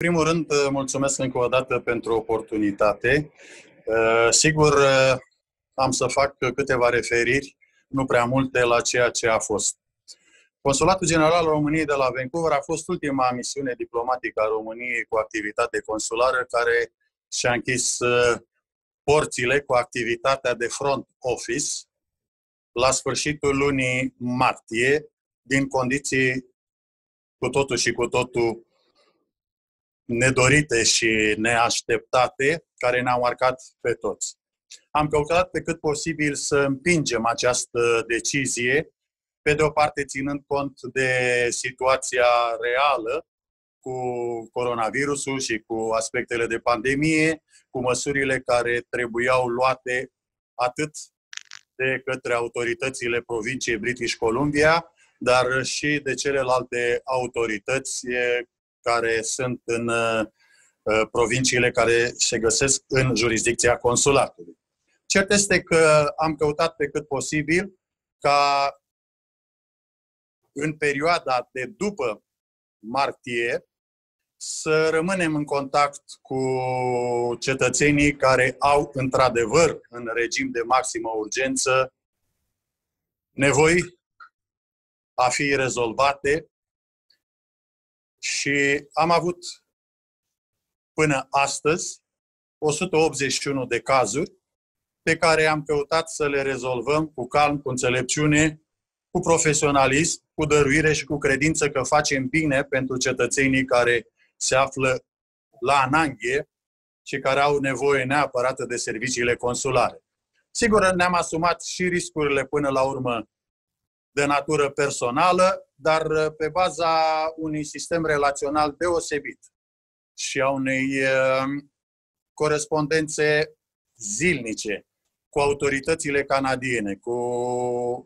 primul rând, mulțumesc încă o dată pentru oportunitate. Sigur, am să fac câteva referiri, nu prea multe, la ceea ce a fost. Consulatul General al României de la Vancouver a fost ultima misiune diplomatică a României cu activitate consulară care și-a închis porțile cu activitatea de front office la sfârșitul lunii martie, din condiții cu totul și cu totul nedorite și neașteptate, care ne-au marcat pe toți. Am căutat pe cât posibil să împingem această decizie, pe de o parte ținând cont de situația reală cu coronavirusul și cu aspectele de pandemie, cu măsurile care trebuiau luate atât de către autoritățile provinciei British Columbia, dar și de celelalte autorități care sunt în uh, provinciile care se găsesc în jurisdicția consulatului. Cert este că am căutat pe cât posibil ca în perioada de după martie să rămânem în contact cu cetățenii care au într-adevăr în regim de maximă urgență nevoi a fi rezolvate și am avut până astăzi 181 de cazuri pe care am căutat să le rezolvăm cu calm, cu înțelepciune, cu profesionalism, cu dăruire și cu credință că facem bine pentru cetățenii care se află la ananghie și care au nevoie neapărat de serviciile consulare. Sigur, ne-am asumat și riscurile până la urmă de natură personală, dar pe baza unui sistem relațional deosebit și a unei uh, corespondențe zilnice cu autoritățile canadiene, cu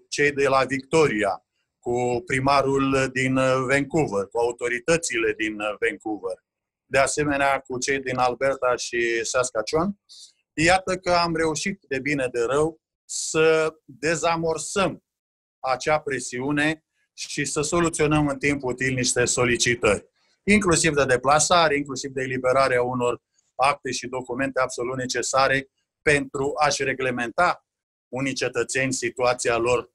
cei de la Victoria, cu primarul din Vancouver, cu autoritățile din Vancouver, de asemenea cu cei din Alberta și Saskatchewan. Iată că am reușit de bine de rău să dezamorsăm acea presiune și să soluționăm în timp util niște solicitări, inclusiv de deplasare, inclusiv de eliberarea unor acte și documente absolut necesare pentru a-și reglementa unii cetățeni situația lor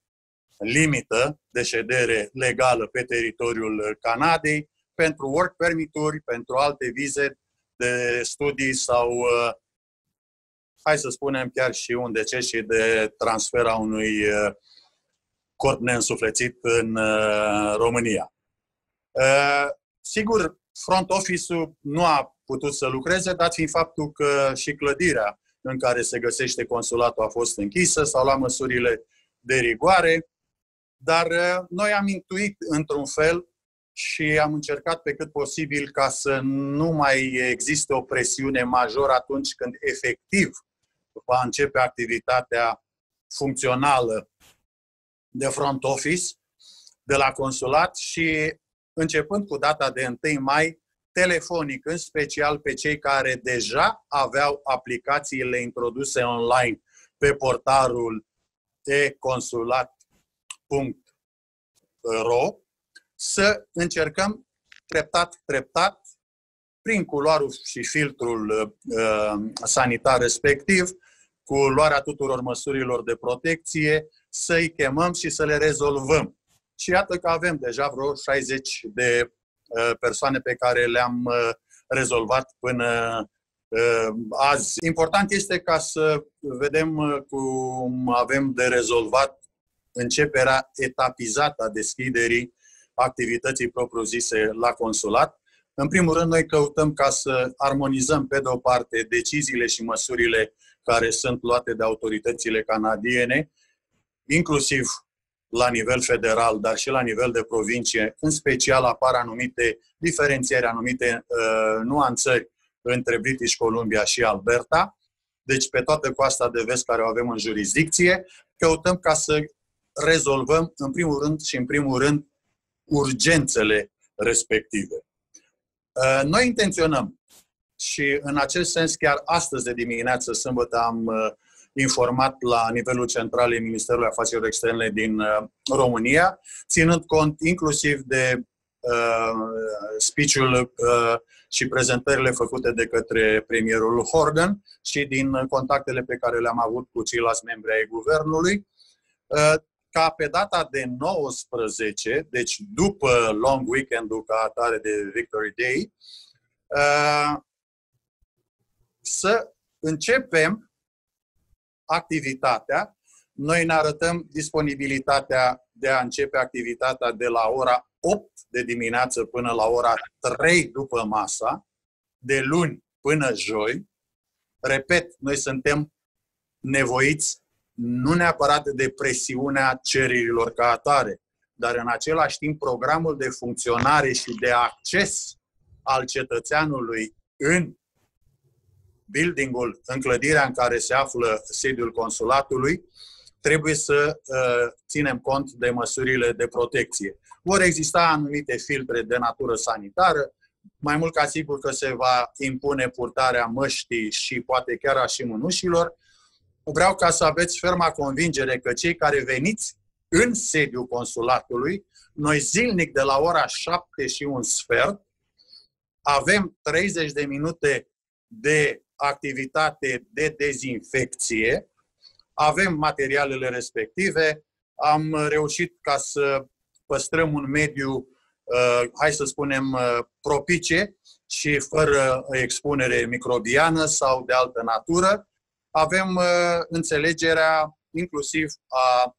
limită de ședere legală pe teritoriul Canadei, pentru work permituri, pentru alte vize de studii sau, uh, hai să spunem, chiar și un deces și de transfer a unui uh, corp neînsuflețit în uh, România. Sigur, front office-ul nu a putut să lucreze, dat fiind faptul că și clădirea în care se găsește consulatul a fost închisă, sau la măsurile de rigoare, dar uh, noi am intuit într-un fel și am încercat pe cât posibil ca să nu mai existe o presiune majoră atunci când efectiv va începe activitatea funcțională de front office de la consulat și începând cu data de 1 mai, telefonic, în special pe cei care deja aveau aplicațiile introduse online pe portarul econsulat.ro, să încercăm treptat, treptat, prin culoarul și filtrul uh, sanitar respectiv, cu luarea tuturor măsurilor de protecție, să-i chemăm și să le rezolvăm. Și iată că avem deja vreo 60 de Uh, persoane pe care le-am uh, rezolvat până uh, azi. Important este ca să vedem cum avem de rezolvat începerea etapizată a deschiderii activității propriu-zise la consulat. În primul rând, noi căutăm ca să armonizăm, pe de o parte, deciziile și măsurile care sunt luate de autoritățile canadiene, inclusiv la nivel federal, dar și la nivel de provincie, în special apar anumite diferențieri, anumite uh, nuanțări între British Columbia și Alberta. Deci pe toată coasta de vest care o avem în jurisdicție, căutăm ca să rezolvăm în primul rând și în primul rând urgențele respective. Uh, noi intenționăm și în acest sens chiar astăzi de dimineață, sâmbătă, am uh, informat la nivelul central în Ministerul Afacerilor Externe din uh, România, ținând cont inclusiv de uh, speech-ul uh, și prezentările făcute de către premierul Horgan și din contactele pe care le-am avut cu ceilalți membri ai guvernului, uh, ca pe data de 19, deci după long weekend-ul ca atare de Victory Day, uh, să începem activitatea. Noi ne arătăm disponibilitatea de a începe activitatea de la ora 8 de dimineață până la ora 3 după masa, de luni până joi. Repet, noi suntem nevoiți nu neapărat de presiunea cererilor ca atare, dar în același timp programul de funcționare și de acces al cetățeanului în buildingul, în clădirea în care se află sediul consulatului, trebuie să uh, ținem cont de măsurile de protecție. Vor exista anumite filtre de natură sanitară, mai mult ca sigur că se va impune purtarea măștii și poate chiar a și mânușilor. Vreau ca să aveți ferma convingere că cei care veniți în sediul consulatului, noi zilnic de la ora 7 și un sfert, avem 30 de minute de activitate de dezinfecție, avem materialele respective, am reușit ca să păstrăm un mediu, uh, hai să spunem, uh, propice și fără expunere microbiană sau de altă natură. Avem uh, înțelegerea inclusiv a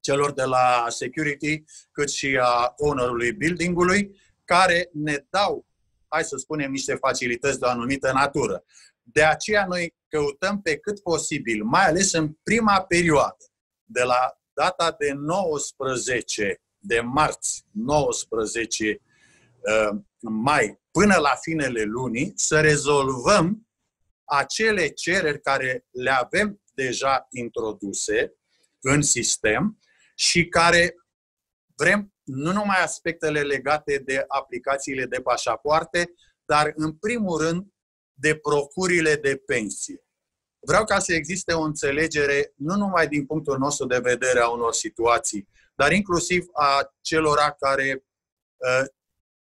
celor de la security, cât și a ownerului buildingului, care ne dau, hai să spunem, niște facilități de o anumită natură. De aceea noi căutăm pe cât posibil, mai ales în prima perioadă, de la data de 19 de marți, 19 uh, mai, până la finele lunii, să rezolvăm acele cereri care le avem deja introduse în sistem și care vrem nu numai aspectele legate de aplicațiile de pașapoarte, dar în primul rând de procurile de pensie. Vreau ca să existe o înțelegere nu numai din punctul nostru de vedere a unor situații, dar inclusiv a celor care uh,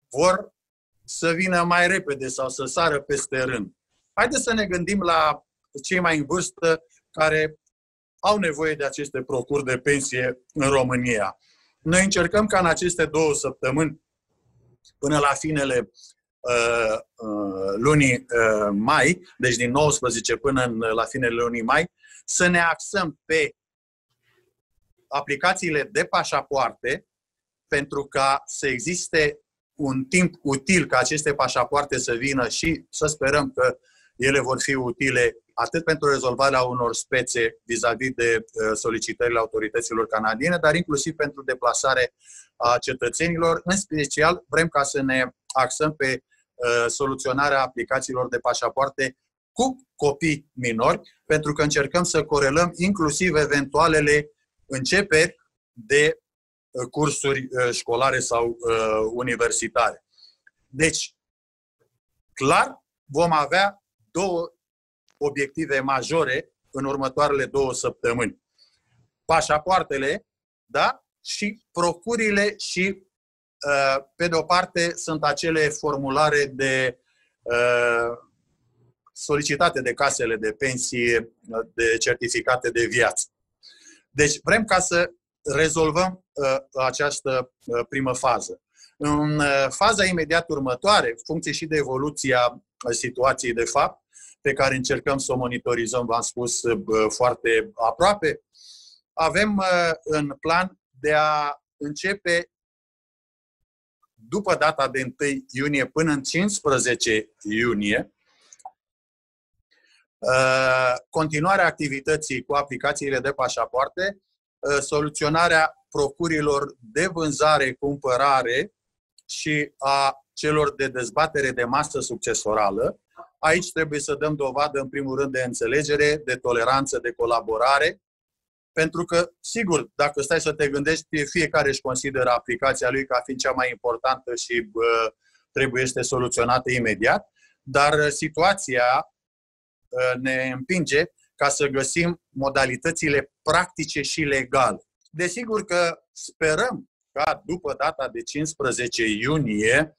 vor să vină mai repede sau să sară peste rând. Haideți să ne gândim la cei mai în vârstă care au nevoie de aceste procuri de pensie în România. Noi încercăm ca în aceste două săptămâni, până la finele uh, uh, lunii uh, mai, deci din 19 până în, la finele lunii mai, să ne axăm pe aplicațiile de pașapoarte pentru ca să existe un timp util ca aceste pașapoarte să vină și să sperăm că ele vor fi utile atât pentru rezolvarea unor spețe vis-a-vis de uh, solicitările autorităților canadiene, dar inclusiv pentru deplasare a cetățenilor. În special, vrem ca să ne axăm pe uh, soluționarea aplicațiilor de pașapoarte cu copii minori, pentru că încercăm să corelăm inclusiv eventualele începeri de uh, cursuri școlare sau universitare. Deci, clar, vom avea două obiective majore în următoarele două săptămâni. Pașapoartele, da? Și procurile și, uh, pe de o parte, sunt acele formulare de uh, solicitate de casele de pensie, de certificate de viață. Deci vrem ca să rezolvăm uh, această primă fază. În faza imediat următoare, funcție și de evoluția situației de fapt, pe care încercăm să o monitorizăm, v-am spus, foarte aproape. Avem în plan de a începe după data de 1 iunie până în 15 iunie, continuarea activității cu aplicațiile de pașapoarte, soluționarea procurilor de vânzare, cumpărare și a celor de dezbatere de masă succesorală, Aici trebuie să dăm dovadă, în primul rând, de înțelegere, de toleranță, de colaborare, pentru că, sigur, dacă stai să te gândești, fiecare își consideră aplicația lui ca fiind cea mai importantă și bă, trebuie este soluționată imediat, dar situația ne împinge ca să găsim modalitățile practice și legale. Desigur că sperăm ca după data de 15 iunie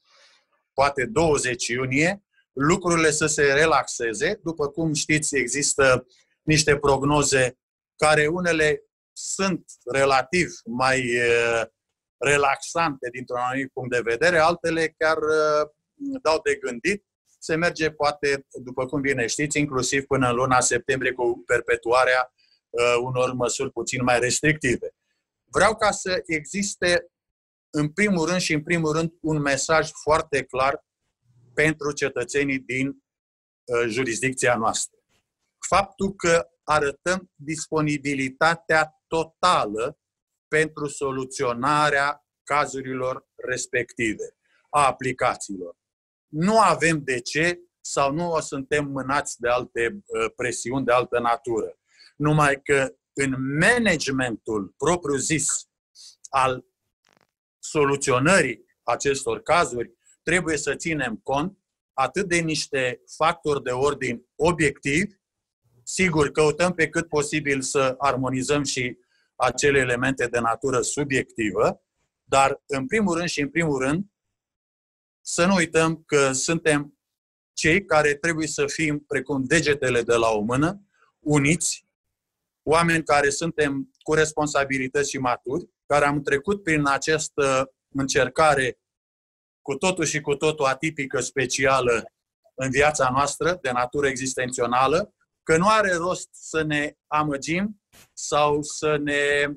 poate 20 iunie, lucrurile să se relaxeze. După cum știți, există niște prognoze care unele sunt relativ mai relaxante dintr-un anumit punct de vedere, altele chiar dau de gândit. Se merge, poate, după cum bine știți, inclusiv până în luna septembrie cu perpetuarea unor măsuri puțin mai restrictive. Vreau ca să existe, în primul rând și în primul rând, un mesaj foarte clar pentru cetățenii din uh, jurisdicția noastră. Faptul că arătăm disponibilitatea totală pentru soluționarea cazurilor respective, a aplicațiilor. Nu avem de ce sau nu o suntem mânați de alte uh, presiuni de altă natură. Numai că în managementul propriu-zis al soluționării acestor cazuri, trebuie să ținem cont atât de niște factori de ordin obiectiv, sigur, căutăm pe cât posibil să armonizăm și acele elemente de natură subiectivă, dar în primul rând și în primul rând să nu uităm că suntem cei care trebuie să fim precum degetele de la o mână, uniți oameni care suntem cu responsabilități și maturi, care am trecut prin această încercare cu totul și cu totul atipică, specială în viața noastră, de natură existențională, că nu are rost să ne amăgim sau să ne,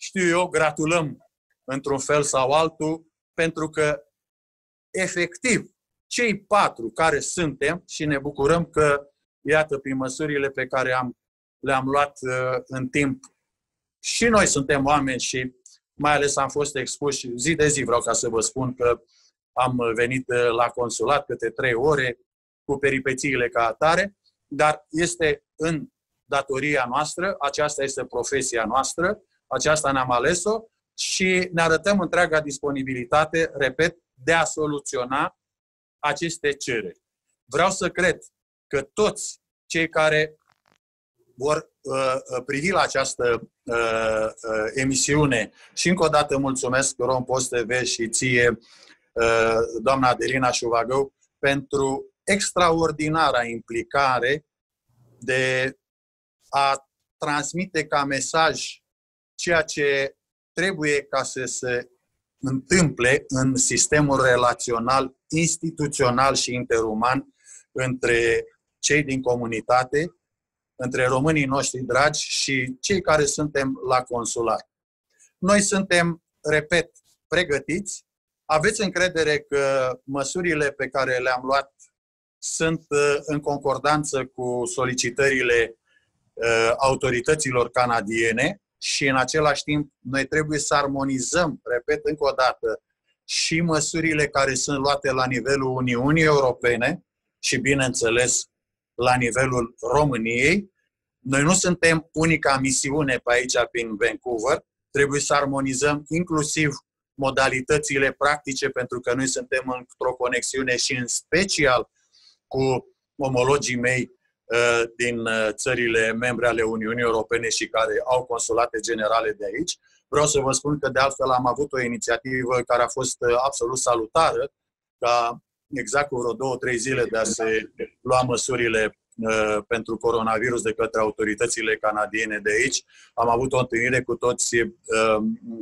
știu eu, gratulăm într-un fel sau altul, pentru că, efectiv, cei patru care suntem și ne bucurăm că, iată, prin măsurile pe care am le-am luat uh, în timp. Și noi suntem oameni și mai ales am fost expuși zi de zi, vreau ca să vă spun că am venit uh, la consulat câte trei ore cu peripețiile ca atare, dar este în datoria noastră, aceasta este profesia noastră, aceasta ne-am ales-o și ne arătăm întreaga disponibilitate, repet, de a soluționa aceste cereri. Vreau să cred că toți cei care vor uh, uh, privi la această uh, uh, emisiune. Și încă o dată mulțumesc Rom Post TV și ție, uh, doamna Adelina Șuvagău, pentru extraordinara implicare de a transmite ca mesaj ceea ce trebuie ca să se întâmple în sistemul relațional, instituțional și interuman între cei din comunitate între românii noștri dragi și cei care suntem la consulat. Noi suntem, repet, pregătiți. Aveți încredere că măsurile pe care le-am luat sunt uh, în concordanță cu solicitările uh, autorităților canadiene și în același timp noi trebuie să armonizăm, repet încă o dată, și măsurile care sunt luate la nivelul Uniunii Europene și, bineînțeles, la nivelul României. Noi nu suntem unica misiune pe aici, prin Vancouver. Trebuie să armonizăm inclusiv modalitățile practice, pentru că noi suntem într-o conexiune și în special cu omologii mei uh, din uh, țările membre ale Uniunii Europene și care au consulate generale de aici. Vreau să vă spun că de altfel am avut o inițiativă care a fost uh, absolut salutară, ca exact cu vreo două, trei zile de a se lua măsurile uh, pentru coronavirus de către autoritățile canadiene de aici. Am avut o întâlnire cu toți uh,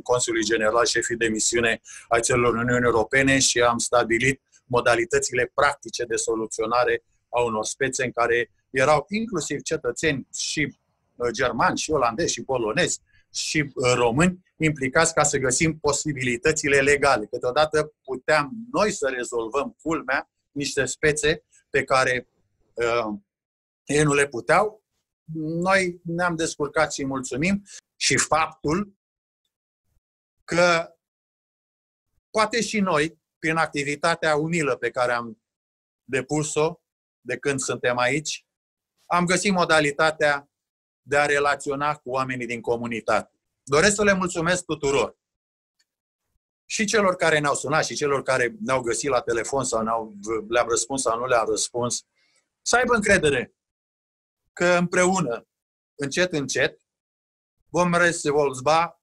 consulii general, șefii de misiune ai țărilor Uniunii Europene și am stabilit modalitățile practice de soluționare a unor spețe în care erau inclusiv cetățeni și uh, germani, și olandezi, și polonezi, și români implicați ca să găsim posibilitățile legale. Câteodată puteam noi să rezolvăm culmea niște spețe pe care uh, ei nu le puteau. Noi ne-am descurcat și mulțumim și faptul că poate și noi, prin activitatea umilă pe care am depus-o de când suntem aici, am găsit modalitatea de a relaționa cu oamenii din comunitate. Doresc să le mulțumesc tuturor. Și celor care ne-au sunat și celor care ne-au găsit la telefon sau ne-au, le-am răspuns sau nu le-am răspuns, să aibă încredere că împreună, încet, încet, vom rezolva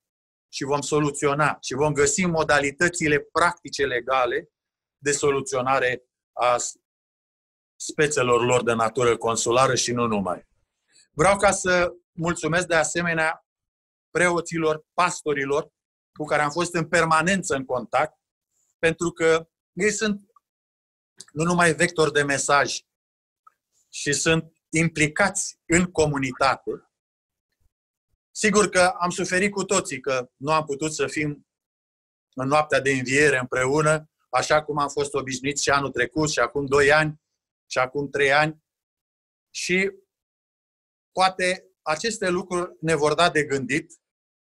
și vom soluționa și vom găsi modalitățile practice legale de soluționare a spețelor lor de natură consulară și nu numai. Vreau ca să mulțumesc de asemenea preoților, pastorilor cu care am fost în permanență în contact, pentru că ei sunt nu numai vector de mesaj, și sunt implicați în comunitate. Sigur că am suferit cu toții că nu am putut să fim în noaptea de înviere împreună, așa cum am fost obișnuiți și anul trecut, și acum doi ani, și acum trei ani. Și poate aceste lucruri ne vor da de gândit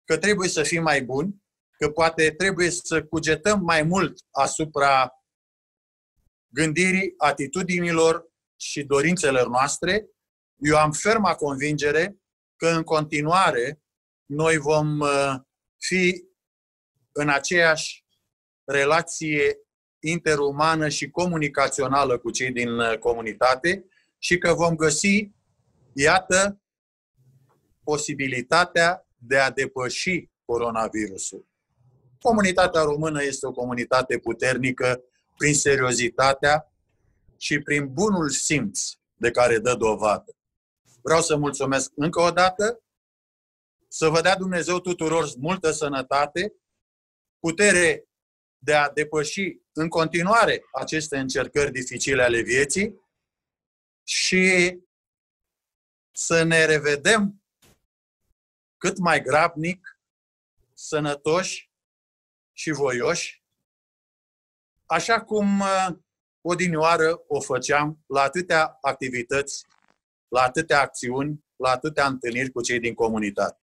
că trebuie să fim mai buni, că poate trebuie să cugetăm mai mult asupra gândirii, atitudinilor și dorințele noastre. Eu am ferma convingere că în continuare noi vom uh, fi în aceeași relație interumană și comunicațională cu cei din uh, comunitate și că vom găsi, iată, posibilitatea de a depăși coronavirusul. Comunitatea română este o comunitate puternică prin seriozitatea și prin bunul simț de care dă dovadă. Vreau să mulțumesc încă o dată, să vă dea Dumnezeu tuturor multă sănătate, putere de a depăși în continuare aceste încercări dificile ale vieții și să ne revedem cât mai grabnic, sănătoși și voioși, așa cum uh, odinioară o făceam la atâtea activități, la atâtea acțiuni, la atâtea întâlniri cu cei din comunitate.